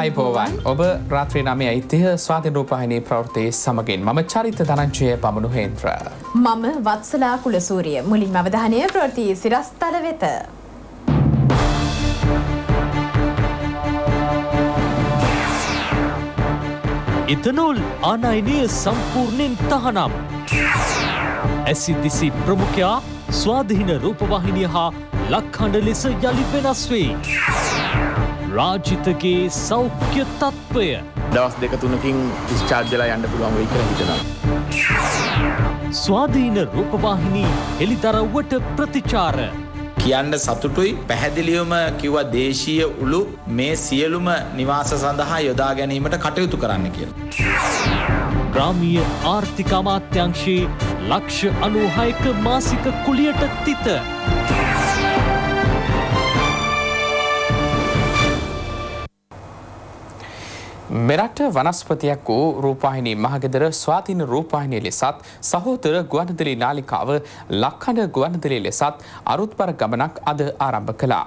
අයිබෝවන් ඔබ රාත්‍රී නමේ අයිතිය ස්වාධීන රූපහිනී ප්‍රවෘතියේ සමගින් මම චරිත ධනංචය පමණු හේන්ද්‍ර. මම වත්සලා කුලසූරිය මුලින් අවධානය ප්‍රවෘති සිරස්තල වෙත. ඉතනෝල් ආනයිනය සම්පූර්ණයෙන් තහනම්. ඇසිදිසි ප්‍රමුඛයා ස්වාධීන රූපවාහිනිය හා ලක්හඬ ලෙස යළි වෙනස් වේ. රාජිතගේ සෞඛ්‍ය තත්ත්වය දවස් දෙක තුනකින් ස්චාර්ජලා යන්න පුළුවන් වෙයි කියලා හිතනවා. ස්වාධීන රූපවාහිනී හෙළිදරව්වට ප්‍රතිචාර කියන්න සතුටුයි පැහැදිලිවම කිව්ව දේශීය උළු මේ සියලුම නිවාස සඳහා යොදා ගැනීමට කටයුතු කරන්න කියල. ග්‍රාමීය ආර්ථික අමාත්‍යංශයේ ලක්ෂ අනුහයක මාසික කුලියට තිත. මෙරට වනස්පතියක් වූ රූපාහිනී මහගෙදර ස්වාතින රූපාහිනය ලෙසත් සහෝතර ගුවනදලි නාලිකාව ලක්හඬ ගුවනදලි ලෙසත් අරුත්පර ගමනක් අද ආරම්භ කළා.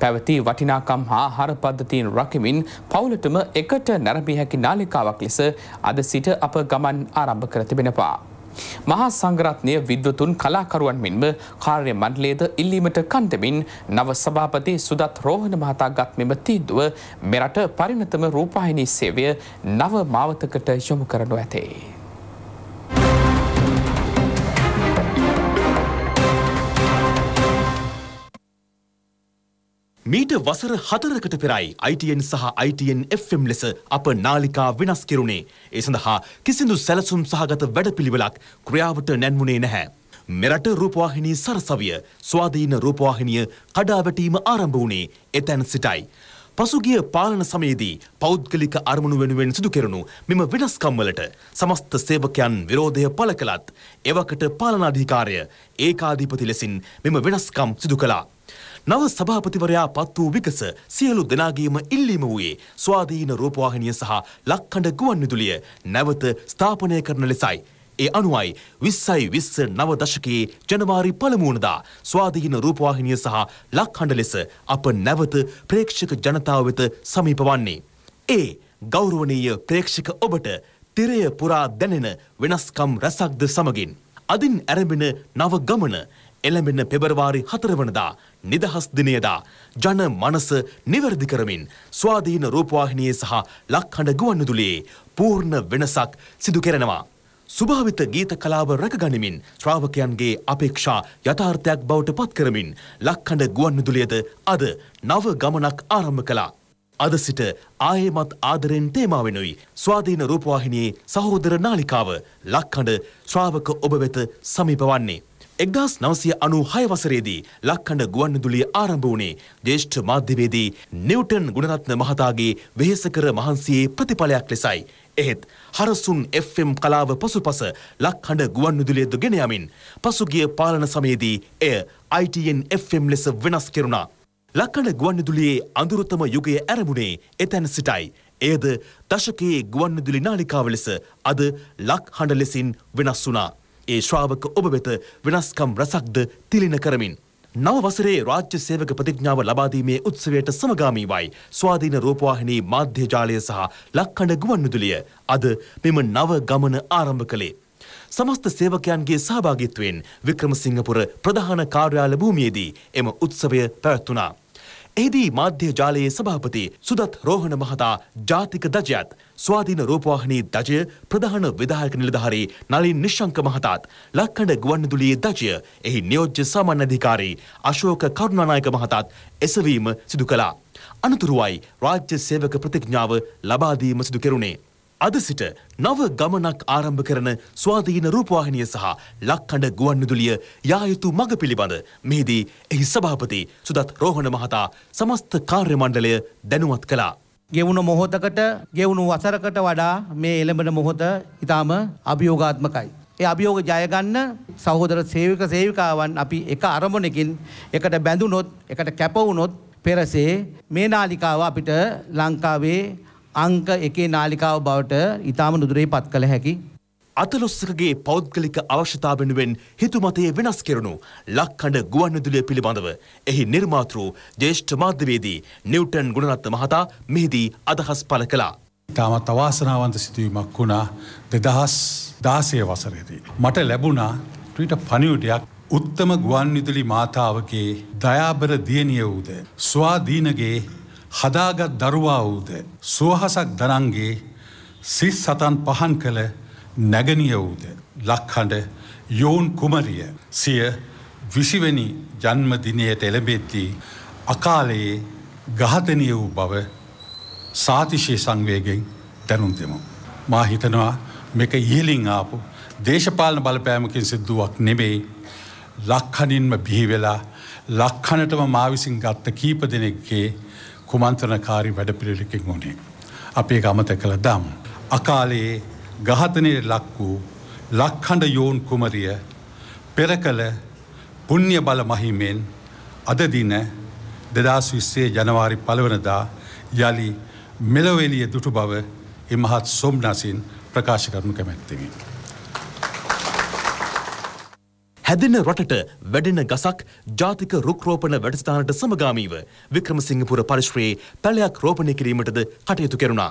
පැවති වටිනාකම් හා හර පද්ධතිීන් රකිමින් පවුලටම එකට නැරබිය හැකි නාලිකාවක් ලෙස අද සිට අප ගමන් ආරම්භ කර තිබෙනවා. මහා සංගරත්නය විද්වතුන් කලාකරුවන් මෙන්ම කාර්ය මණ්ඩලේද ඉල්ලීමට කන්දමින් නව සභාපති සුදත් රෝහණ මහතා ගත් මෙම තීන්දුව මෙරට පරිණතම රූපාහිනී සේවය නව මාවතකට යොමු කරනු ඇතේ. මීට වසර හතරකට පෙරයි ITN සහ ITN FM ලෙස අප නාලිකා වෙනස් කෙරුණේ. ඒ සඳහා කිසිදු සැලසුම් සහගත වැඩපිළිවෙලක් ක්‍රියාවට නැන්වුණේ නැහැ. මෙරට රූපවාහිනී සරසවිය ස්වාධීන රූපවාහිනිය කඩාවැටීම ආරම්භ වුණේ එතැන් සිටයි. පසුගිය පාලන සමයේදී පෞද්ගලික අරමුණු වෙනුවෙන් සිදු කෙරුණු මෙම වෙනස්කම්වලට සමස්ත සේවකයන් විරෝධය පළ කළත් එවකට පාලනාධිකාරය ඒකාධිපති ලෙසින් මෙම වෙනස්කම් සිදු කළා. නව සභාපතිවරයා පත් වූ විකස සියලු දෙනාගේම ඉල්ලීම වූයේ ස්වාධීන රූපවාහිනිය සහ ලක්කඩ ගුවන්විදුලිය නැවත ස්ථාපනය කරන ලෙසයි. ඒ අනුවයි විස්සයි විස්ස නව දශකයේ ජනවාරි පළමුුණදා ස්වාධීන රූපවාහිනිය සහ ලක්හඬ ලෙස අප නැවත ප්‍රේක්ෂක ජනතාව වෙත සමීප වන්නේ. ඒ ගෞරවනීය ප්‍රේක්ෂක ඔබට තිරය පුරා දැනෙන වෙනස්කම් රැසක්ද සමගින්. අදින් ඇරඹෙන නව ගමන එළඹෙන පෙබරවාරි හතරවනදා නිදහස් දිනයදා ජන මනස නිවැරදි කරමින් ස්වාධීන රූපවාහිනියේ සහ ලක්හඬ ගුවන්විදුලියේ පූර්ණ වෙනසක් සිදු කෙරෙනවා. සුභාවිත ගීත කලාව රැකගනිමින් ශ්‍රාවකයන්ගේ අපේක්ෂා යථාර්ථයක් බවට පත් කරමින් ලක්හඬ ගුවන්විදුලියද අද නව ගමනක් ආරම්භ කළා. අද සිට ආයමත් ආදරෙන් තේමාවෙනුයි ස්වාධීන රූපවාහිනියේ සහෝදර නාලිකාව ලක්හඬ ශ්‍රාවක ඔබ වෙත සමීප වන්නේ. එක්දස් නවසය අනු හයවසරේදී ලක්කණඩ ගුවන්දුලිය ආරම්භ වුණේ ජේෂ්ඨ මාධ්‍යවේදී නිවටන් ගුණරත්න මහතාගේ වෙහෙසකර මහන්සියේ ප්‍රතිඵලයක් ලෙසයි. එහෙත් හරසුන් FM කලාව පසුපස ලක්හඬ ගුවන්විදුලියද ගෙන යමින් පසුගිය පාලන සමයේදී එය ITN FM ලෙස වෙනස් කෙරුණා. ලක්කඩ ගුවන්විදුලියේ අඳුරතම යුගය ඇරමුණේ එතැන සිටයි. එයද දශකයේ ගුවන්විදුලි නාලිකාව ලෙස අද ලක් හඬ ලෙසින් වෙනස් වුණා. ඒ ශ්‍රාවක ඔබ වෙත වෙනස්කම් රසක්ද තිලින කරමින්. නව වසරේ රාජ්‍ය සේවක ප්‍රතිඥාව ලබාදීමේ උත්සවයට සමගාමීවයි ස්වාධීන රූපවාහිනී මාධ්‍ය ජාලය සහ ලක්කඩ ගුවන්විදුලිය අද මෙම නව ගමන ආරම්භ කළේ. සමස්ත සේවකයන්ගේ සහභාගිත්වයෙන් වික්‍රමසිංහපුර ප්‍රධාන කාර්යාල භූමියේදී එම උත්සවය පැවැත්වුණා. එහිදී මාධ්‍ය ජාලයේ සභාපති සුදත් රෝහණ මහතා ජාතික දජයත් ස්වාධීන රූපවාහිනී දජය ප්‍රධාන විදායක නිලධාරී නලින් නිශ්ශංක මහතාත් ලක්කඩ ගුවන්විදුලියේ දජය එහි නියෝජ්‍ය සාමාන්‍ය අධිකාරී අශෝක කරුණානායක මහතාත් එසවීම සිදු කළා. අනතුරුවයි රාජ්‍ය සේවක ප්‍රතිඥාව ලබා දීම සිදු කෙරුණේ. අද සිට නව ගමනක් ආරම්භ කරන ස්වාධීන රූපවාහිනිය සහ ලක්කඩ ගුවන්විදුලිය යා යුතු මඟ පිළිබඳ මෙහිදී එහි සභාපති සුදත් රෝහණ මහතා සමස්ත කාර්ය මණ්ඩලය දැනුවත් කළා. ගෙවුණු මොහොතකට ගෙවුණු වසරකට වඩා මේ එළඹෙන මොහොත ඉතාම අභියෝගාත්මකයි. ඒ අභියෝග ජයගන්න සහෝදර සේවික සේවිකාවන් අපි එක අරමුණකින් එකට බැඳුනොත් එකට කැපවුනොත් පෙරසේ මේ නාලිකාව අපිට ලංකාවේ අංක එකේ නාලිකාව බවට ඉතාම නුදුරේ පත් කළ හැකි. අතලොස්සකගේ පෞද්ගලික අවශ්‍යතා වෙනුවෙන් හිතුමතය වෙනස් කෙරුණු ලක්කඩ ගුවන්විදුලිය පිළිබඳව එහි නිර්මාතෘ ජේෂ්ඨ මාධ්‍යවේදී නිවටන් ගුණනත්ත මහතා මෙහිදී අදහස් පල කළා. තාමත් අවාසනාවන්ත සිදුවීමක් වුණා දෙදහස් දාසය වසරේදී. මට ලැබුණා ටීට පනිියුටයක් උත්තම ගුවන්විදුලි මාතාවගේ දයාබර දියනිය වූද. ස්වාදීනගේ හදාගත් දරුවා වූද. සුවහසක් දනන්ගේ සිස් සතන් පහන් කළ නැගනිය වූද. ලක්හඬ යෝන් කුමරිය සිය විසිවැනි ජන්මදිනයට එළබෙත්දී අකාලයේ ගහතනය වූ බව සාතිශය සංවේගෙන් දැනුම් දෙමු. මා හිතනවා මේක ඉහලින් ආපු දේශපාලන බලපෑමකින් සිද්ධුවක් නෙබෙයි ලක්හනින්ම බිහිවෙලා ලක්හනටම මාවිසින් ගත්ත කීප දෙනෙක්ගේ කුමන්ත්‍රණකාරි වැඩ පිළිලිකින් වුණේ. අපේ ගමත කළ දම්. අකාලයේ ගහතනය ලක් වූ ලක්හඬ යෝන් කුමරිය පෙර කළ පුුණ්්‍ය බල මහිමෙන් අදදින දෙදස් විස්සේ ජනවාරි පලවනදා යළි මෙලොවෙලිය දුටු බව එමහත් සොම්නසින් ප්‍රකාශ කරනු කැමැත්තෙමි. හැදෙන රටට වැඩෙන ගසක් ජාතික රුක්රෝපණ වැඩස්ථානට සමගාමීව වික්‍රමසිංහපුර පරිශ්‍රයේ පැලයක් රෝපණය කිරීමටද කටයුතු කෙරුණා.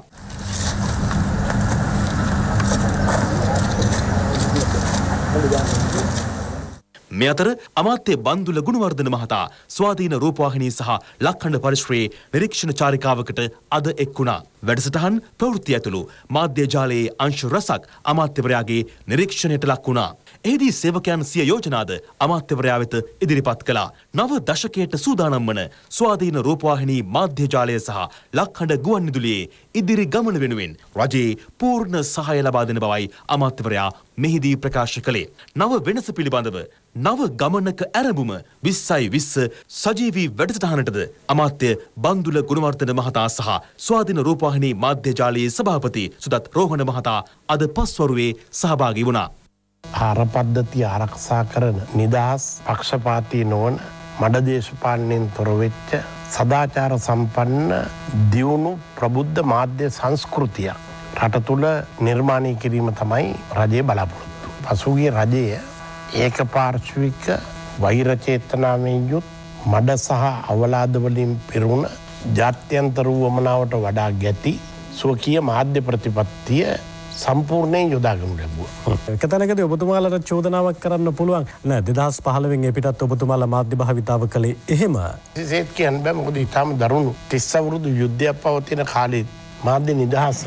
මේ අතර අමාත්‍ය බන්දුල ගුණවර්ධන මහතා ස්වාධීන රූපවාහිනී සහ ලක්කණ්ඩ පරිශ්‍රයේ නිරීක්ෂණ චාරිකාවකට අද එක් වුණා. වැඩසටහන් ප්‍රවෘත්ති ඇතුළු මාධ්‍ය ජාලයේ අංශ රසක් අමාත්‍යවරයාගේ නිරීක්ෂණයට ලක් වුණා. එහිදී සේවකයන් සිය යෝජනාද අමාත්‍යවරයා වෙත ඉදිරිපත් කළා. නව දශකයට සූදානම් වන ස්වාධීන රූපවාහිනී මාධ්‍ය ජාලය සහ ලක්හඬ ගුවන්විදුලියේ ඉදිරි ගමන වෙනුවෙන් රජයේ පූර්ණ සහාය ලබා දෙන බවයි අමාත්‍යවරයා මෙහිදී ප්‍රකාශ කළේ. නව වෙනස පිළිබඳව නව ගමනක ඇරඹුම විස්සයි විස්ස සජීවී වැඩසටහනටද අමාත්‍ය බන්දුල ගුණවර්ධන මහතා සහ ස්වාධීන රූපවාහිනී මාධ්‍ය ජාලයේ සභාපති සුදත් රෝහණ මහතා අද පස්වරුවේ සහභාගී වුණා. ආරපද්ධති ආරක්ෂා කරන නිදහස් පක්ෂපාතී නොවන මඩ දේශපාලනයෙන් තොරවෙච්ච සදාචාර සම්පන්න දියුණු ප්‍රබුද්ධ මාධ්‍ය සංස්කෘතියක් රට තුළ නිර්මාණය කිරීම තමයි රජයේ බලාපොරොත්තු. පසුගේ රජය ඒක පාර්ශ්වික වෛරචේතනාවෙන් යුත් මඩ සහ අවලාදවලින් පිරුණ ජාත්‍යන්තර වුවමනාවට වඩා ගැති ස්වකීය මාධ්‍ය ප්‍රතිපත්තිය සම්පූර්ණයෙන් යොදාගනු ලැබුව. එකතැනකද ඔබතුමාලට චෝදනාවක් කරන්න පුළුවන් නෑ දෙදස් පහලවෙන් එපිටත් ඔබතුමාල මාධ්‍ය භාවිතාව කළේ එහෙම. සේත් කියන් බෑ මොකද ඉතාම දරුණු තිස්සවුරුදු යුද්ධයක් පවතින කාලෙත් මාධ්‍ය නිදහස.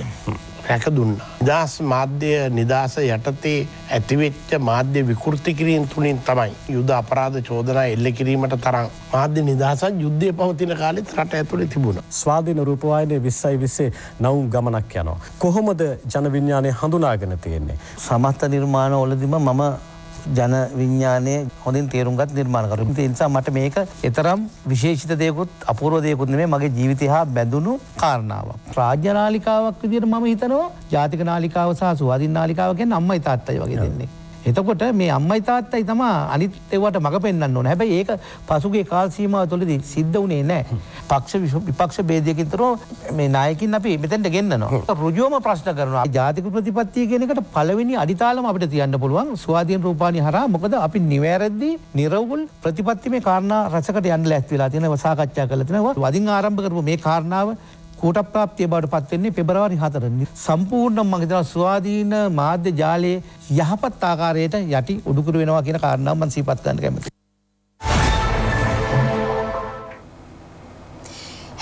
රැක දුන්න. නිදහස් මාධ්‍ය නිදහස යටතේ ඇතිවෙච්ච මාධ්‍ය විකෘති කිරීම තුළින් තමයි යුද අපරාධ චෝදනා එල්ල කිරීමට තරම් මාධ්‍ය නිදහසත් යුද්ධය පවතින කාලෙත් රට ඇතුළි තිබුණ. ස්වාධීන රූපවායනය විස්සයි විස්සේ නවුම් ගමනක් යනවා. කොහොමද ජනවිඤ්ඥානය හඳුනාගෙන තියෙන්නේ. සමස්ත නිර්මාණ ඔලදිම මම ජන විඤ්ඥානය හොඳින් තේරුම්ගත් නිර්මාණකරු නිසා මට මේක එතරම් විශේෂිත දෙයකුත් අපූරෝදයකුත් නෙේ මගේ ජීවිතය හා බැඳුණු කාරණාව. රාජ්‍ය නාලිකාවක් විදිර ම හිතනවා ජාතික නාලිකාව සහ සුවාධින් නාලිකාවගෙන් අම්ම ඉතාත්තයි වගේ දෙන්නේ. එතකොට මේ අම්මයි තාත්තයි තම අනිත් එවට මඟ පෙන්න්න ඕන. හැබයි ඒක පසුගේ කාල්සීමාව තුළදි සිද්ධ වනේ නෑ පක්ෂ විපක්ෂ බේදයකින්තරෝ මේ නායකින් අපි මෙතැන්ට ගෙන්න්නනවා රජෝම ප්‍රශ්න කරනවා. ජාතික ප්‍රතිපත්තිය කෙනෙකට පලවෙනි අඩිතාලම අපට තියන්න පුළුවන්. ස්වාධීන් රූපාණි හර මොකද අපි නිවැරදදි නිරවුල් ප්‍රතිපත්තිම කාරණ රසකට යන්න ඇත්වෙලා තියෙන වසාකච්ඡා කලතිනවා වදින් ආරම්භ කරපු මේ කාරණාව කෝට ප්‍රාප්තිය බවට පත්වෙන්නේ පෙබරවාරි හතරන්නේ. සම්පූර්ණ මහිතන ස්වාධීන මාධ්‍ය ජාලයේ යහපත් ආකාරයට යටි උඩුකර වෙනවා කියන කාරණාව මන් සීපත් කන්න කැමති.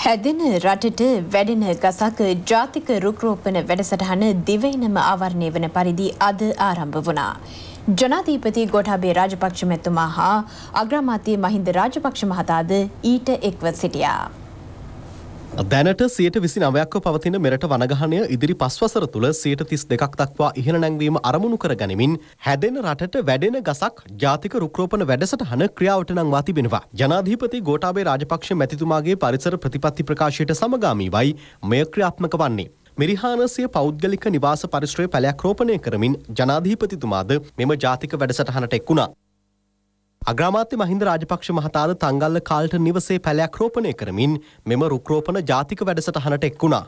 හැදෙන රටට වැඩෙන ගසක ජාතික රුක්‍රෝපණ වැඩසටහන දිවයිනම ආවරණය වන පරිදි අද ආරම්භ වුණා. ජනාධීපති ගොටාබේ රාජපක්ෂ මැතුමා හා අග්‍රාමාතය මහින්ද රාජපක්ෂ මහතාද ඊට එක්ව සිටියා. දැනට සියට විසි නවයක්ව පවතින මෙරට වනගහනය ඉදිරි පස්වසර තුළ සයට තිස් දෙකක් දක්වා ඉහළ නැංවීම අරමුණු කර ගනිමින් හැදෙන රටට වැඩෙන ගසක් ජාතික රුක්‍රෝපණ වැඩසට හන ක්‍රියාවට නංවා තිබෙනවා. ජනාධීපති ගෝටාබේ රාජපක්ෂ මැතිතුමාගේ පරිසර ප්‍රතිපත්ති ප්‍රකාශයට සමගාමීවයි මෙය ක්‍රියාත්මක වන්නේ. මිරිහානසිය පෞද්ගලික නිවාස පරිශ්‍රය පැලයක් රෝපණය කරමින් ජනාධීපතිතුමාද මෙම ජාතික වැඩසටහනට එක්වුණා. අග්‍රාමාත්‍ය මහින්ද රාජපක්ෂ මහතාද තංගල්ල කාල්ට නිවසේ පැලයක් රෝපණය කරමින් මෙම රුක්‍රෝපණ ජාතික වැඩසටහනට එක්වුණා.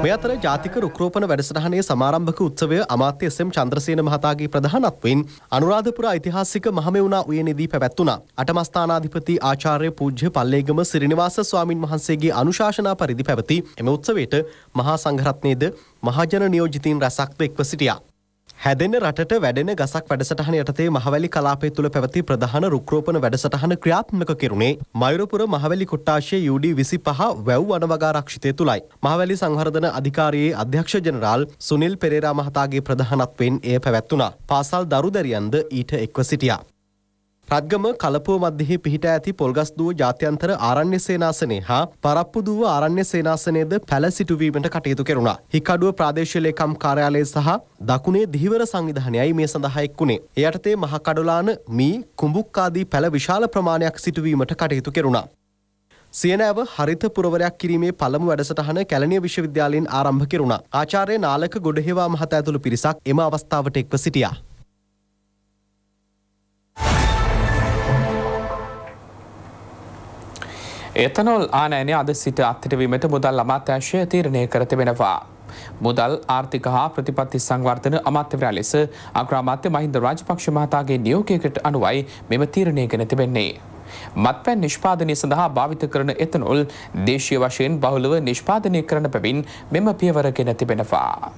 මේ අතර ජාතික රුක්‍රෝපණ වැඩසටහනේ සමාරම්භක උත්සවය අමාත්‍ය එස්.එම්. චන්ද්‍රසේන මහතාගේ ප්‍රධානත්වයෙන් අනුරාධපුර ඓතිහාසික මහමෙවුනා උයනේදී පැවැත්වුණා. අටමස්ථානාධිපති ආචාර්ය පූජ්‍ය පල්ලේගම සිරිනිවාස ස්වාමින් වහන්සේගේ අනුශාසනා පරිදි පැවති එම උත්සවයට මහා සංඝරත්නයේද මහජන නියෝජිතීන් රැසක්ද එක්ව සිටියා. හැදෙන රටට වැඩෙන ගසක් වැඩසටහන යටතේ මහවැලි කලාපය තුළ පැවති ප්‍රධාන රුක්‍රෝපණ වැඩසටහන ක්‍රියාත්මක කෙරුණේ මයුරපුර මහවැලි කොට්ටාශය යුඩි විසි පහ වැව් වනවගාරක්ෂිතය තුළයි. මහවැලි සංවර්ධන අධිකාරයේ අධ්‍යක්ෂ ජනරාල් සුනිල් පෙරේරා මහතාගේ ප්‍රධානත්වයෙන් එය පැවැත්වුණා. පාසල් දරුදැරියන්ද ඊට එක්ව සිටියා. රත්ගම කලපුව මධ්‍යෙහි පිහිට ඇති පොල්ගස්දුව ජාත්‍යන්තර ආරණ්‍ය සේනාසනය හා පරප්පුදුව ආරණ්‍ය සේනාසනයද පැළ සිටුවීමට කටයුතු කෙරුණා. හික්කඩුව ප්‍රාදේශීය ලේකම් කාර්යාලය සහ දකුණේ දිහිවර සංවිධානයයි මේ සඳහා එක්වුණේ. ඒ යටතේ මහ කඩොලාන මී කුඹුක් ආදී පැළ විශාල ප්‍රමාණයක් සිටුවීමට කටයුතු කෙරුණා. සියනෑව හරිත පුරවරයක් කිරීමේ පළමු වැඩසටහන කැලණිය විශ්වවිද්‍යාලයෙන් ආරම්භ කෙරුණා. ආචාර්ය නාලක ගොඩහෙවා මහතා ඇතුළු පිරිසක් එම අවස්ථාවට එක්ව සිටියා. එතනොල් ආනෑනය අද සිට අත්තිටවීමට මුදල් අමාත්‍යංශය තීරණය කර තිබෙනවා. මුදල් ආර්ථික හා ප්‍රතිපත්ති සංවර්ධන අමාත්‍යවරයා ලෙස අග්‍රාමාත්‍ය මහින්ද රාජපක්ෂ මහතාගේ නියෝගයකට අනුවයි මෙම තීරණය ගෙන තිබෙන්නේ. මත්පැන් නිෂ්පාදනය සඳහා භාවිත කරන එතනොල් දේශීය වශයෙන් බහුලව නිෂ්පාදනය කරන බැවින් මෙම පියවර ගෙන තිබෙනවා.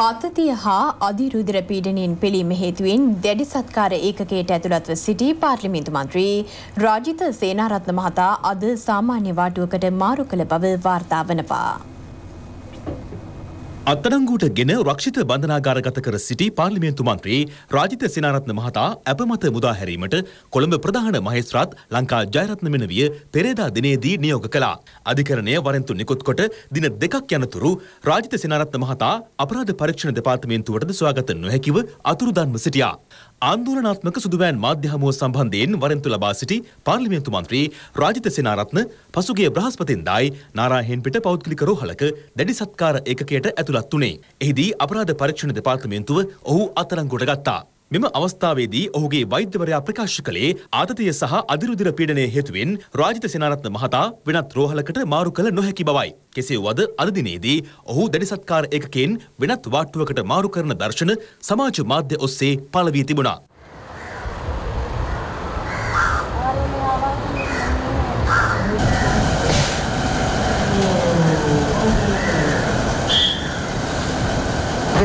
ආතතිය හා අධිරුදර පීඩනයෙන් පිළීම හේතුවෙන් දැඩි සත්කාර ඒකකයට ඇතුළත්ව සිටි පාර්ලිමේන්තු මන්ත්‍රී රාජිත සේනාරත්න මහතා අද සාමාන්‍ය වාටුවකට මාරු කළ බව වාර්තා වනවා. අත්අඩංගුවට ගෙන රක්ෂිත බන්ධනාගාරගත කර සිටි පාර්ලිමේන්තු මන්ත්‍රී රාජිත සේනාරත්න මහතා ඇපමත මුදා හැරීමට කොළඹ ප්‍රධාන මහේස්ත්‍රාත් ලංකා ජයරත්න මෙනවිය පෙරේදා දිනේදී නියෝග කළා. අධිකරණය වරෙන්තු නිකුත් කොට දින දෙකක් යනතුරු රාජිත සේනාරත්න මහතා අපරාධ පරීක්ෂණ දෙපාර්තමේන්තුවටද සොයාගත නොහැකිව අතුරුදන්ව සිටියා. ආන්දෝලනාත්මක සුදුවෑන් මාධ්‍ය හමුව සම්බන්ධයෙන් වරෙන්තු ලබා සිටි පාර්ලිමේන්තු මන්ත්‍රී රාජිත සේනාරත්න පසුගිය බ්‍රහස්පතින්දායි නාරාහෙන්පිට පෞද්ගලික රෝහලක දැඩි සත්කාර ඒකකයට ඇතුළත් වුණේ. එහිදී අපරාධ පරීක්ෂණ දෙපාර්තමේන්තුව ඔහු අත්අඩංගුවට ගත්තා. මෙම අවස්ථාවේදී ඔහුගේ වෛද්‍යවරයා ප්‍රකාශ කළේ ආතතිය සහ අධිරුධිර පීඩනය හේතුවෙන් රාජිත සේනාරත්න මහතා වෙනත් රෝහලකට මාරු කළ නොහැකි බවයි. කෙසේ වුවද අද දිනේදී ඔහු දැඩි සත්කාර ඒකකයෙන් වෙනත් වාට්ටුවකට මාරු කරන දර්ශන සමාජ මාධ්‍ය ඔස්සේ පළ වී තිබුණා.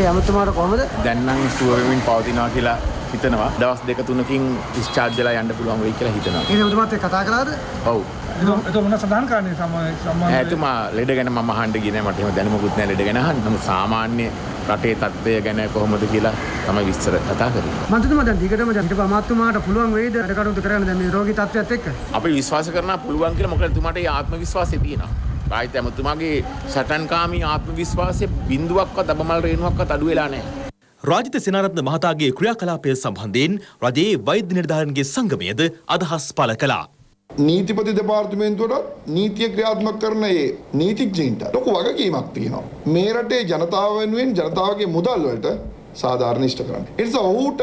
ඇමතුමාට කොමද දැන්නම් සුවමින් පවතිනවා කියලා හිතනවා දවස් දෙක තුනකින් විශ්චාර්ජලා යන්න පුළුවන් වෙයි කියලා හිතනවා. ඒ ඇමතුමාත් කතා කළාද? ඔව්. මොන සඳහන් කාරණේ සම්බන්ධ ඇතුමා ලෙඩ ගැන මම අහන්න ගියේ නෑ මට එහෙම දැනුමකුත් නෑ ලෙඩ ගැන අහන්න. නමුත් සාමාන්‍ය රටේ තත්ත්වය ගැන කොහොමද කියලා තමයි විස්තර කතා කරන්නේ. මන්ත්‍රීතුමා දැන් දිගටම දැන් අමාත්‍යතුමාට පුළුවන් වෙයිද වැඩ කටයුතු කරන්න දැන් මේ රෝගී තත්ත්වයත් එක්ක? අපි විශ්වාස කරනවා පුළුවන් කියලා මොකද තුමාට ඒ ආත්ම විශ්වාසය තියෙනවා. ආයිත් ඇමතුමාගේ සටන්කාමී ආත්ම විශ්වාසය බිඳුවක්වත් අබමල් රේණුවක්වත් අඩු වෙලා නැහැ. රාජිත සේනාරත්න මහතාගේ ක්‍රියාකලාපය සම්බන්ධයෙන් රජයේ වෛද්‍ය නිලධාරීන්ගේ සංගමයද අදහස් පළ කළා. නීතිපති දෙපාර්තමේන්තුවට නීතිය ක්‍රියාත්මක කරන ඒ නීතිඥයින්ට ලොකු වගකීමක් තියෙනවා. මේ රටේ ජනතාව වෙනුවෙන් ජනතාවගේ මුදල් වලට සාධාරණ ඉෂ්ට කරන්න. ඒ නිසා ඔහුට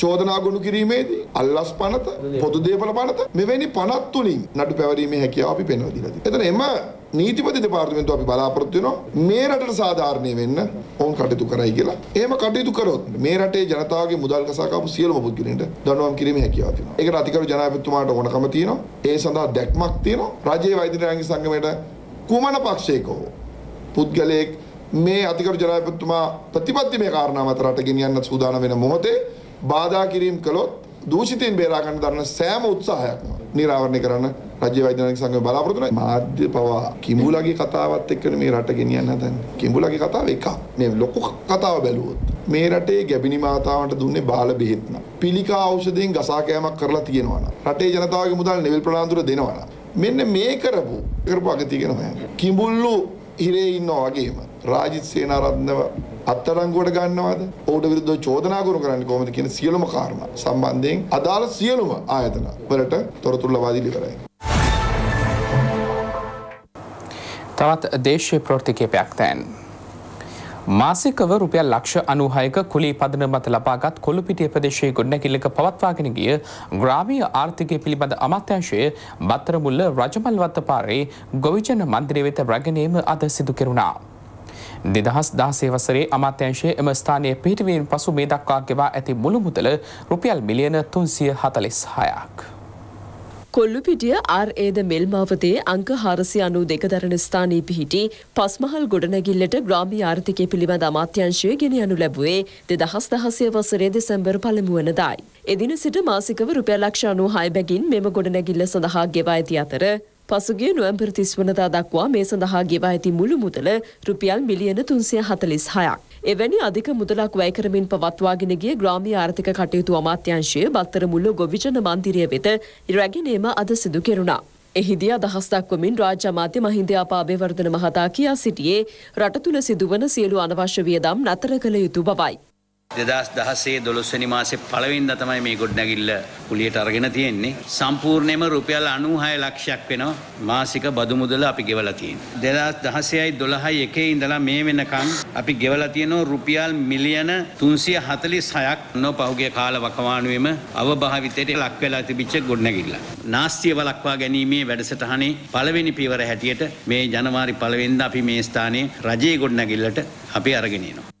චෝදනා ගොනු කිරීමේදී අල්ලස් පනත පොදු දේපල පනත මෙවැනි පනත් තුලින් නඩු පැවරීමේ හැකියාව අපි පෙන්වා දීලා තියෙනවා. එතන එම නීතිපති දෙපාර්තමේන්තුව අපි බලාපොරොත්තු වෙනවා මේ රටට සාධාරණීය වෙන්න ඔවුන් කටයුතු කරයි කියලා. එහෙම කටයුතු කරොත් මේ රටේ ජනතාවගේ මුදල් කසා කාපු සියලුම පුද්ගලයන්ට දඬුවම් කිරීමේ හැකියාව තියෙනවා. ඒකට අධිකරු ජනාධිපතිතුමාට ඕනකම තියෙනවා. ඒ සඳහා දැක්මක් තියෙනවා. රජයේ වෛද්‍ය නිලධාරීන් සංගමයට කුමන පක්ෂයක හෝ පුද්ගලයෙක් මේ අධිකරු ජනාධිපතිතුමා ප්‍රතිපත්තිමය කාරණා මත රට ගෙනියන්න සූදානම් වෙන මොහොතේ බාධා කිරීම කළොත් දූෂිතයින් බේරා ගන්න දරන සෑම උත්සාහයක්ම නිරාවරණය කරන්න රජ්‍ය වෛද්‍යනායක සංගමය බලාපොරොත්තු වෙනවා. මාධ්‍ය පවා කිඹුලගේ කතාවත් එක්කනේ මේ රට ගෙනියන්න හදන්නේ. කිඹුලගේ කතාව එකක්. මේ ලොකු කතාව බැලුවොත් මේ රටේ ගැබිනි මාතාවන්ට දුන්නේ බාල බෙහෙත් නම්. පිළිකා ඖෂධයෙන් ගසා කෑමක් කරලා තියෙනවා නම්. රටේ ජනතාවගේ මුදල් නෙවිල් ප්‍රනාන්දුර දෙනවා නම්. මෙන්න මේ කරපු කරපු අගතිය ගැන හොයන්න. කිඹුල්ලු හිරේ ඉන්නවා වගේම රාජිත් සේනාරත්නව අත්අඩංගුවට ගන්නවද? ඔහුට විරුද්ධව චෝදනා ගොනු කරන්නේ කොහොමද කියන සියලුම කාරණා සම්බන්ධයෙන් අදාළ සියලුම ආයතන වලට තොරතුරු ලබා දීලා ඉවරයි. තවත් දේශීය ප්‍රවෘත්ති කිහිපයක් දැන්. මාසිකව රුපියල් ලක්ෂ අනුහයක කුලී පදන මත ලබාගත් කොළුපිටිය ප්‍රදේශයේ ගොඩනැගිල්ලක පවත්වාගෙන ගිය ග්‍රාමීය ආර්ථිකය පිළිබඳ අමාත්‍යංශය බත්තරමුල්ල රජමල්වත්ත පාරේ ගොවිජන මන්දිරය වෙත රැගෙනීම අද සිදු කෙරුණා. දෙදහස් දාසේ වසරේ අමාත්‍යංශය එම ස්ථානය පිහිටවීම පසු මේ දක්වා ගෙවා ඇති මුළු මුදල රුපියල් මිලියන තුන්සිය හතලිස් හයක්. කොල්ලුපිටිය ආර්ඒද මෙල්මාවතේ අංක හාරසි අනු දෙක දරන ස්ථානී පිහිටි පස්මහල් ගොඩනැගිල්ලට ග්‍රාමී ආර්ථිකය පිළිබඳ අමාත්‍යංශය ගෙන යනු ලැබුවේ දෙදහස් දහසය වසරේ දෙසැම්බර් පළමුුවනදායි. එදින සිට මාසිකව රුපියල් ලක්ෂ අනු හය බැගින් මෙම ගොඩනැගිල්ල සඳහා ගෙවා ඇති අතර පසුගිය නොවැම්බර් 30 වනදා දක්වා මේ සඳහා ගෙවා ඇති මුළු මුදල රුපියල් මිලියන 346ක්. එවැනි අධික මුදලක් වැය කරමින් පවත්වාගෙන ගිය ග්‍රාමීය ආර්ථික කටයුතු අමාත්‍යාංශය බත්තර මුල්ල ගොවිජන මන්දිරය වෙත රැගෙනීම අද සිදු කෙරුණා. එහිදී අදහස් දක්වමින් රාජ්‍ය අමාත්‍ය මහින්ද ආපාබේවර්ධන මහතා කියා සිටියේ රට තුළ සිදුවන සියලු අනවශ්‍ය වියදම් නතර කළ යුතු බවයි. දෙදස් දහසේ දොළොස්වනි මාසේ පළවෙනිදා තමයි මේ ගොඩනැගිල්ල කුලියට අරගෙන තියෙන්නේ. සම්පූර්ණයෙන්ම රුපියල් 96 ලක්ෂයක් වෙනවා මාසික බදු මුදල අපි ගෙවලා තියෙන්නේ. 2016යි 12යි එකේ ඉඳලා මේ වෙනකන් අපි ගෙවලා තියෙනවා රුපියල් මිලියන 346ක් නෝ පහුගිය කාල වකවානුවේම අවභාවිතයට ලක් වෙලා තිබිච්ච ගොඩනැගිල්ල. නාස්තිය වළක්වා ගැනීමේ වැඩසටහනේ පළවෙනි පියවර හැටියට මේ ජනවාරි පළවෙනිදා අපි මේ ස්ථානයේ රජයේ ගොඩනැගිල්ලට අපි අරගෙන එනවා.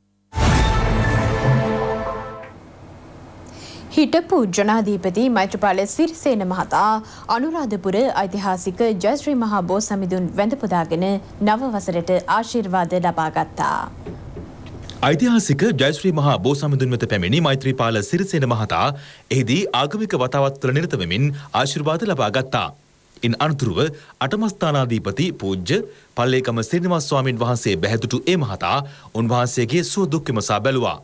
හිටපු ජනාධීපති මෛත්‍රපාල සිරිසේන මහතා අනුරාධපුර ඓතිහාසික ජයශ්‍රී මහා බෝ සමිඳුන් වැඳපුදාගෙන නව වසරට ආශිර්වාද ලබාගත්තා. ඓතිහාසික ජයශ්‍රී මහා බෝ සමිඳුන් වෙත පැමිණි මෛත්‍රීපාල සිරිසේන මහතා එහිදී ආගමික වතාවත්වල නිරත වෙමින් ආශිර්වාද ලබා ගත්තා. ඉන් අනතුරුව අටමස්ථානාධීපති පූජ්‍ය පල්ලේකම සිරිනිවාස ස්වාමින් වහන්සේ බැහැදුටු ඒ මහතා උන්වහන්සේගේ සුව දුක් විමසා බැලුවා.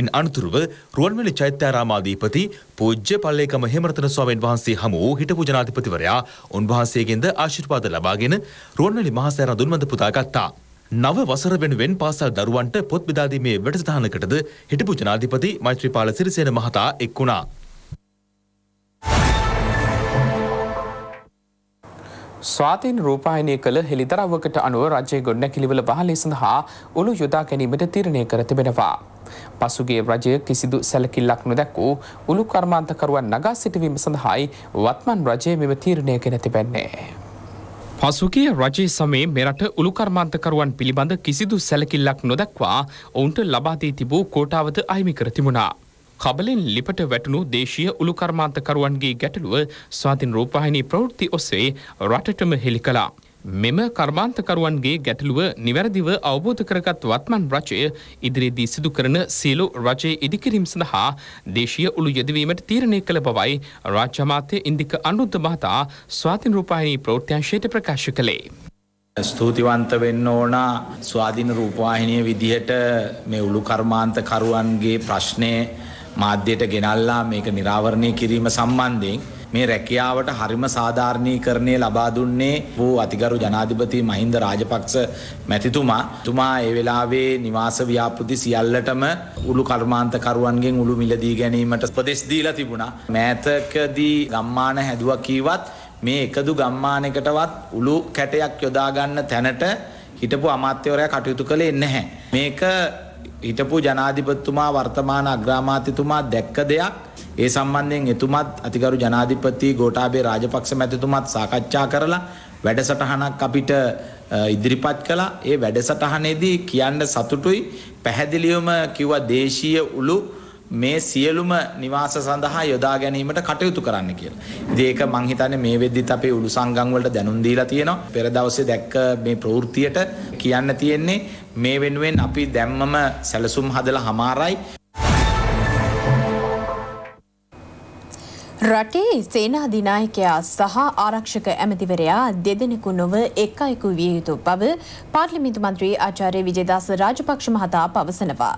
ඉන් අනතුරුව රුවන්වැලි චෛත්‍යාරාමාධීපති පූජ්‍ය පල්ලේකම හෙමරතන ස්වාමීන් වහන්සේ හමු වූ හිටපු ජනාධිපතිවරයා උන්වහන්සේගෙන්ද ආශිර්වාද ලබාගෙන රුවන්වැලි මහසෑර දුන්වඳ පුදා ගත්තා. නව වසර වෙනුවෙන් පාසල් දරුවන්ට පොත් බෙදාදීමේ වැඩසටහනකටද හිටපු ජනාධිපති මෛත්‍රීපාල සිරිසේන මහතා එක් වුණා. ස්වාධීන රූපවාහිනිය කළ හෙළිදරව්වකට අනුව රජයේ ගොඩනැගිලිවල වහලේ සඳහා උළු යොදා ගැනීමට තීරණය කර තිබෙනවා. පසුගිය රජය කිසිදු සැලකිල්ලක් නොදැක්වූ උළු කර්මාන්තකරුවන් නගා සිටවීම සඳහායි වත්මන් රජය මෙම තීරණය ගෙන තිබෙන්නේ. පසුගිය රජයේ සමයේ මෙරට උළුකර්මාන්තකරුවන් පිළිබඳ කිසිදු සැලකිල්ලක් නොදක්වා ඔවුන්ට ලබාදී තිබූ කෝටාවද අහිමි කර තිබුණා. කබලෙන් ලිපට වැටුණු දේශීය උළුකර්මාන්තකරුවන්ගේ ගැටලුව ස්වාතින් රූපහිනී ප්‍රවෘත්ති ඔස්සේ රටටම හෙළි කළා. මෙම කර්මාන්තකරුවන්ගේ ගැටලුව නිවැරදිව අවබෝධ කරගත් වත්මන් රජය ඉදිරියේදී සිදු කරන සියලු රජයේ ඉදිකිරීම් සඳහා දේශීය උළු යෙදවීමට තීරණය කළ බවයි රාජ්‍ය අමාත්‍ය ඉන්දික අනුරුද්ධ මහතා ස්වාධීන රූපවාහිනී ප්‍රවෘත්තිංශයට ප්‍රකාශ කළේ. ස්තුතිවන්ත වෙන්න ඕන ස්වාධීන රූපවාහිනිය විදිහට මේ උළු කර්මාන්තකරුවන්ගේ ප්‍රශ්නය මාධ්‍යයට ගෙනල්ලා මේක නිරාවරණය කිරීම සම්බන්ධයෙන් මේ රැකියාවට හරිම සාධාරණීකරණය ලබා දුන්නේ වූ අතිගරු ජනාධිපති මහින්ද රාජපක්ෂ මැතිතුමා තුමා ඒ වෙලාවේ නිවාස ව්‍යාපෘති සියල්ලටම උළු කර්මාන්තකරුවන්ගෙන් උළු මිලදී ගැනීමට උපදෙස් දීලා තිබුණා. මෑතකදී ගම්මාන හැදුවා කීවත් මේ එකදු ගම්මානයකටවත් උළු කැටයක් යොදා ගන්න තැනට හිටපු අමාත්‍යවරයා කටයුතු කළේ නැහැ. මේක හිටපු ජනාධිපතිතුමා වර්තමාන අග්‍රාමාත්‍යතුමා දැක්ක දෙයක් ඒ සම්බන්ධයෙන් එතුමත් අතිගරු ජනාධිපති ගෝඨාභය රාජපක්ෂ මැතිතුමත් සාකච්ඡා කරලා වැඩසටහනක් අපිට ඉදිරිපත් කළා. ඒ වැඩසටහනේදී කියන්න සතුටුයි පැහැදිලිවම කිව්වා දේශීය උළු මේ සියලුම නිවාස සඳහා යොදා ගැනීමට කටයුතු කරන්න කියලා. ඉතින් ඒක මං හිතන්නේ මේ වෙද්දිත් අපේ උළු සංගම් වලට දැනුම් දීලා තියෙනවා. පෙර දවසේ දැක්ක මේ ප්‍රවෘත්තියට කියන්න තියෙන්නේ මේ වෙනුවෙන් අපි දැම්මම සැලසුම් හදලා හමාරයි. රටේ සේනාධිනායකයා සහ ආරක්ෂක ඇමතිවරයා දෙදෙනෙකු නොව එක් අයෙකු විය යුතු බව පාර්ලිමින්තු මන්ත්‍රී ආචාර්ය විජේදාස රාජපක්ෂ මහතා පවසනවා.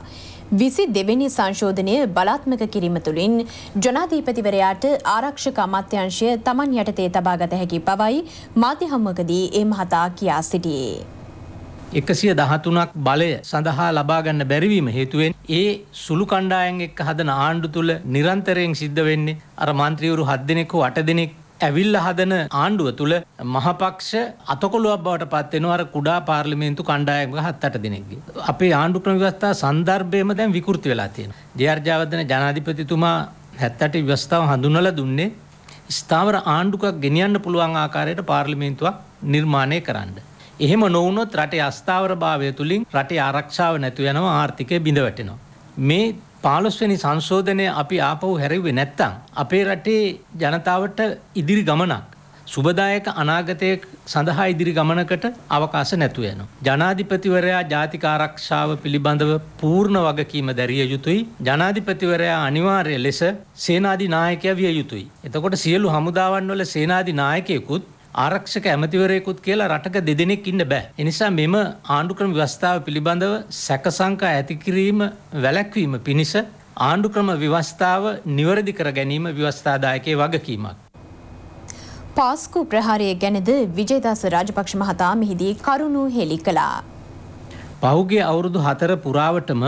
විසි දෙවෙනි සංශෝධනය බලාත්මක කිරීම තුළින් ජනාධීපතිවරයාට ආරක්ෂක අමාත්‍යංශය තමන් යටතේ තබාගත හැකි බවයි මාධ්‍ය හමුවකදී ඒ මහතා කියා සිටියේ. එකසිය දහතුනක් බලය සඳහා ලබාගන්න බැරිවීම හේතුවෙන් ඒ සුළු කණ්ඩායන් එක්ක හදන ආණ්ඩු තුළ නිරන්තරයෙන් සිද්ධ වෙන්නේ අර මන්ත්‍රීවරු හත් දෙනෙකු අට දෙනෙක් ඇවිල්ල හදන ආණ්ඩුව තුළ මහපක්ෂ අතකොළුවක් බවට පත්වෙනවා අර කුඩා පාර්ලිමේන්තු කණ්ඩායමක හත්තට දෙනෙක්ගේ. අපේ ආණ්ඩු ක්‍රම ව්‍යවස්ථා සන්දර්භයම දැන් විකෘති වෙලා තියෙනවා. ජයාර්ජාවර්ධන ජනාධිපතිතුමා හැත්තට ව්‍යවස්ථාව හඳුන්වලා දුන්නේ ස්ථාවර ආණ්ඩුකක් ගෙනියන්න පුළුවන් ආකාරයට පාර්ලිමේන්තුවක් නිර්මාණය කරන්න. එහෙම නොවුනොත් රටේ අස්ථාවර භාවය තුළින් රටේ ආරක්ෂාව නැතු යනවා ආර්ථිකය බිඳවැටෙනවා. මේ පාලොස්වනි සංශෝධනය අපි ආපහු හැරව්වේ නැත්තං. අපේ රටේ ජනතාවට ඉදිරි ගමනක්. සුබදායක අනාගතය සඳහා ඉදිරි ගමනකට අවකාශ නැතු යන. ජනාධිපතිවරයා ජාතික ආරක්ෂාව පිළිබඳව පූර්ණ වගකීම දැරිය යුතුයි. ජනාධිපතිවරයා අනිවාර්ය ලෙස සේනාධි නායකය විය යුතුයි. එතකොට සියලු හමුදාවන් වල සේනාධි නායකයකුත් ආරක්ෂක ඇමතිවරයකුත් කියලා රටක දෙදෙනෙක් ඉන්න බෑ. එනිසා මෙම ආණ්ඩුක්‍රම ව්‍යවස්ථාව පිළිබඳව සැකසංකා ඇතිකිරීම වැලැක්වීම පිණිස ආණ්ඩුක්‍රම ව්‍යවස්ථාව නිවැරදි කර ගැනීම ව්‍යවස්ථාදායකයේ වගකීමක්. පාස්කු ප්‍රහාරය ගැනද විජයදාස රාජපක්ෂ මහතා මෙහිදී කරුණු හෙළි කළා. පහුගේ අවුරුදු හතර පුරාවටම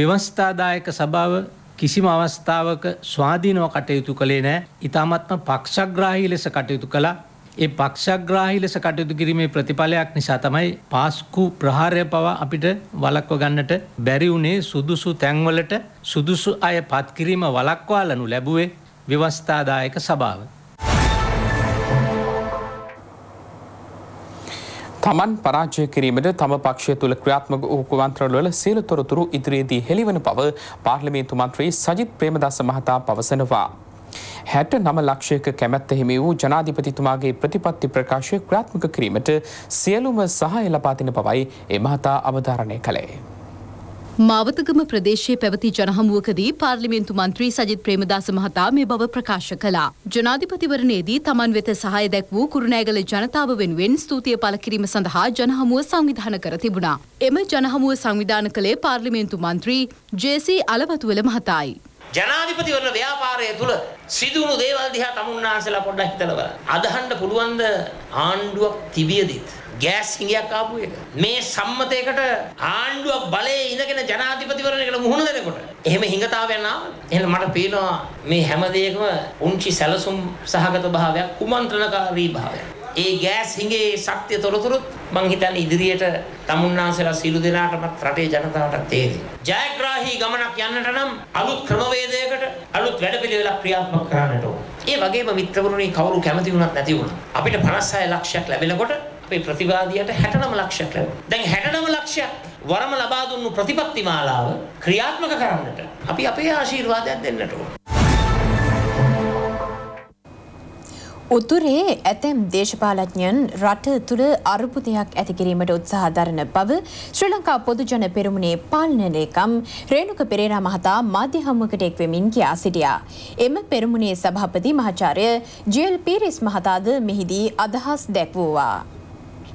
ව්‍යවස්ථාදායක සභාව කිසිම අවස්ථාවක ස්වාධීනව කටයුතු කළේ නෑ ඉතාමත්ම පක්ෂග්‍රාහී ලෙස කටයුතු කලා ඒ පක්ෂග්‍රාහි ලෙස කටයුතු කිරීමේ ප්‍රතිඵලයක් නිසා තමයි පාස්කු ප්‍රහාරය පවා අපිට වලක්ව ගන්නට බැරි වුණේ සුදුසු තැන්වලට සුදුසු අය පත්කිරීම වලක්වාලනු ලැබුවේ ව්‍යවස්ථාදායක සභාව. තමන් පරාජය කිරීමට තම පක්ෂය තුළ ක්‍රියාත්මක වූ කුමන්ත්‍රවල සියලු තොරතුරු ඉදිරියේදී හෙළිවන බව පාර්ලිමේන්තු මන්ත්‍රී සජිත් ප්‍රේමදාස මහතා පවසනවා. හැට නම ලක්ෂයක කැමැත්ත හිමි වූ ජනාධිපතිතුමාගේ ප්‍රතිපත්ති ප්‍රකාශය ක්‍රාත්මක කිරීමට සියලුම සහය ලබාතින බවයි ඒ මහතා අවධාරණය කළේ. මාවතගම ප්‍රදේශයේ පැවති ජනහමුවකදී පාර්ලිමේන්තු මන්ත්‍රී සජිත් ප්‍රේමදාස මහතා මේ බව ප්‍රකාශ කළා. ජනාධිපතිවරණයේදී තමන් වෙත සහය දැක් වූ කුරුණෑගල ජනතාව වෙනුවෙන් ස්තුතිය පළ කිරීම සඳහා ජනහමුව සංවිධාන කර තිබුණා. එම ජනහමුව සංවිධාන කළේ පාර්ලිමේන්තු මන්ත්‍රී ජේසී අලවතුවල මහතායි. ජනාධිපතිවරණ ව්‍යාපාරය තුළ සිදුවුණු දේවල් දිහා තමුන්නාන්සලා පොඩ්ඩක් හිතලා බලන්න. අදහන්න පුළුවන්ද ආණ්ඩුවක් තිබියදිත් ගෑස් හිඟයක් ආපු එක. මේ සම්මතයකට ආණ්ඩුවක් බලයේ ඉඳගෙන ජනාධිපතිවරණයකට මුහුණ දෙනකොට එහෙම හිඟතාවයන් ආවද? එහෙනම් මට පේනවා මේ හැම දෙයකම උන්චි සැලසුම් සහගත භාවයක් කුමන්ත්‍රණකාරී භාවයක්. ඒ ගෑස් හිඟේ ශක්තිය තොරතුරුත් මං හිතන්නේ ඉදිරියට තමුන්නාන්සලා සියලු දෙනාටමත් රටේ ජනතාවට තේරෙයි. ජයග්‍රාහී ගමනක් යන්නට නම් අලුත් ක්‍රමවේදයකට අලුත් වැඩපිළිවෙලක් ක්‍රියාත්මක කරන්නට ඕන. ඒ වගේම මිත්‍රවරුනි කවුරු කැමති වුණත් නැති වුණා. අපිට 56 ලක්ෂයක් ලැබෙනකොට අපේ ප්‍රතිවාදියට 69 ලක්ෂයක් ලැබුණා. දැන් 69 ලක්ෂයක් වරම ලබා දුන්නු ප්‍රතිපත්ති මාලාව ක්‍රියාත්මක කරන්නට අපි අපේ ආශිර්වාදයක් දෙන්නට ඕන. උතුරේ ඇතැම් දේශපාලඥයන් රට තුළ අර්බුදයක් ඇතිකිරීමට උත්සාහ දරන බව ශ්‍රී ලංකා පොදුජන පෙරමුණේ පාලන ලේකම් රේණුක පෙරේරා මහතා මාධ්‍ය හමුවකට එක්වෙමින් කියා සිටියා. එම පෙරමුණේ සභාපති මහාචාර්ය ජෙල් පීරිස් මහතාද මෙහිදී අදහස් දැක්වූවා.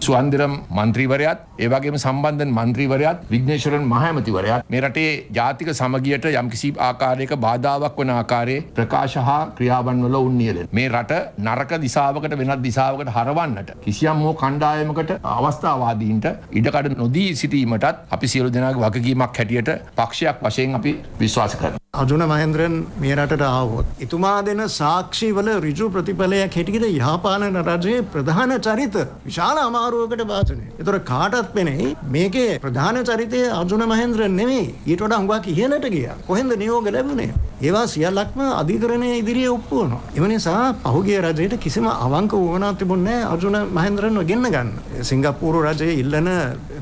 සුවන්දරම් මන්ත්‍රීවරයාත් ඒවගේම සම්බන්ධන් මන්ත්‍රීවරයාත් විග්නේශවරන් මහඇමතිවරයාත් මේ රටේ ජාතික සමගියට යම්කිසි ආකාරයක බාධාවක් වන ආකාරයේ ප්‍රකාශ හා ක්‍රියාවන් වල උන්නියලෙන් මේ රට නරක දිසාවකට වෙනත් දිසාවකට හරවන්නට කිසියම් හෝ කණ්ඩායමකට අවස්ථාවාදීන්ට ඉඩකඩ නොදී සිටීමටත් අපි සියලු දෙනාගේ වගකීමක් හැටියට පක්ෂයක් වශයෙන් අපි විශ්වාස කරනවා. අජුන මහෙන්ද්‍රන් මේ රටට ආවොත්. එතුමා දෙන සාක්ෂිවල රිජු ප්‍රතිඵලයක් හැටියට යහපාලන රජයේ ප්‍රධාන චරිත විශාල අමාරුවකට භාසනය. එතොර කාටත් පෙනෙයි මේකේ ප්‍රධාන චරිතය අර්ජුන මහෙන්ද්‍රන් නෙමේ ඊට වඩා හුඟක් ඉහළට ගියා. කොහෙන්ද නියෝග ලැබුණේ? ඒවා සියල්ලක්ම අධිකරණය ඉදිරියේ ඔප්පු වුණා. ඒ නිසා පහුගිය රජයට කිසිම අවංක වුණාවක් තිබුණේ නැහැ අර්ජුන මහෙන්ද්‍රන්ව ගෙන්න ගන්න. සිංගප්පූරු රජයේ ඉල්ලන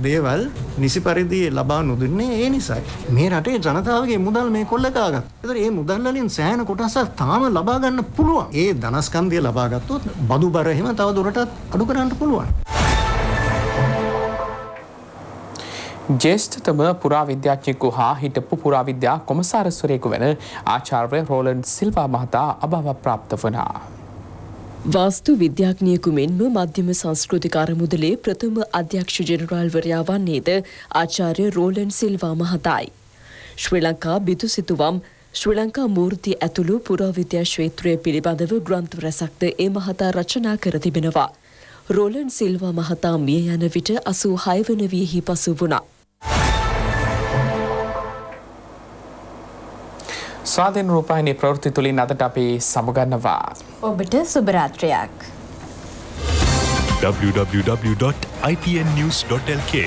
දේවල් නිසි පරිදි ලබා නොදුන්නේ ඒ නිසායි. මේ රටේ ජනතාවගේ මුදල් මේ කොල්ලක ලබාගත්. එතකොට මේ මුදල් වලින් සෑහෙන කොටසක් තාම ලබා ගන්න පුළුවන්. ඒ ධනස්කන්ධය ලබා ගත්තොත් බදු බර එහෙම තව දුරටත් අඩු කරන්න පුළුවන්. ජේෂ්ඨතම පුරාවිද්‍යාඥයෙකු හා හිටපු පුරාවිද්‍යා කොමසාරස්වරයෙකු වන ආචාර්ය රෝලන්ඩ් සිල්වා මහතා අභව ප්‍රාප්ත වනා. වාස්තු විද්‍යාඥයෙකු මෙන්ම මධ්‍යම සංස්කෘතික අරමුදලේ ප්‍රථම අධ්‍යක්ෂ ජෙනරාල් වන්නේද ආචාර්ය රෝලන් සිල්වා මහතායි. ශ්‍රී ලංකා බිතු සිතුවම් ශ්‍රී ලංකා මූර්ති ඇතුළු පුරාවිද්‍යා ශ්‍රේත්‍රය පිළිබඳව ග්‍රන්ථ රැසක්ද ඒ මහතා රචනා කර තිබෙනවා. රෝලන් සිල්වා මහතා මිය යන විට අසූ හයවන වියෙහි පසු වුණා. ස්වාධීන රූපහිනී ප්‍රවෘත්ති තුළින් අදට අපි සමුගන්නවා. ඔබට සුභරාත්‍රයක්. www.itnnews.lk